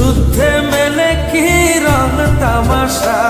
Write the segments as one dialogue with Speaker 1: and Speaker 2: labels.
Speaker 1: যুদ্ধে মেলে কিরণ তামাশা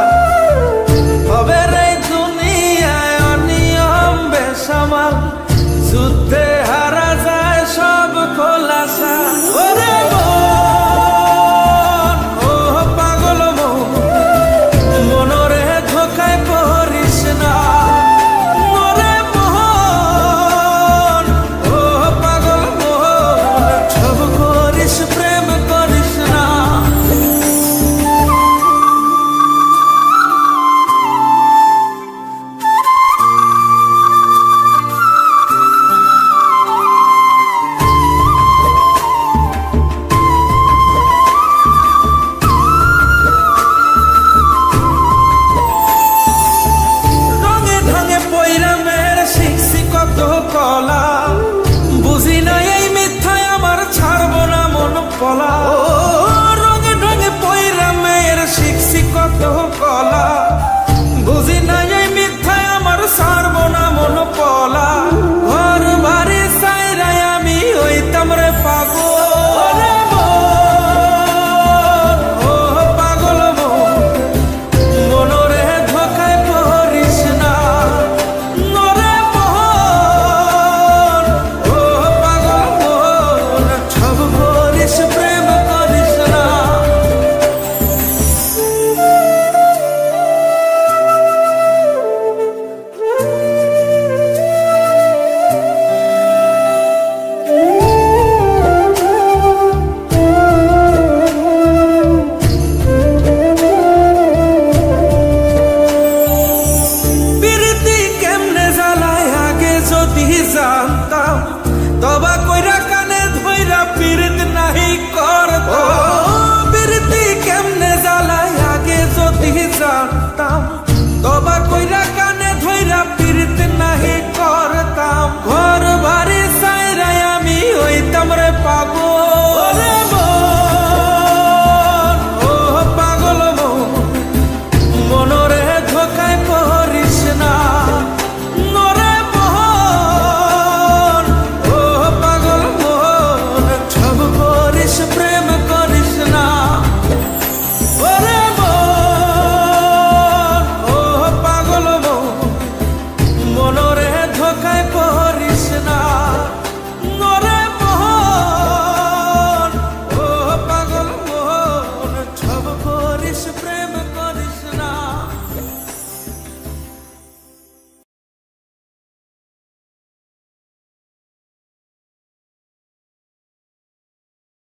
Speaker 1: Natal. Toba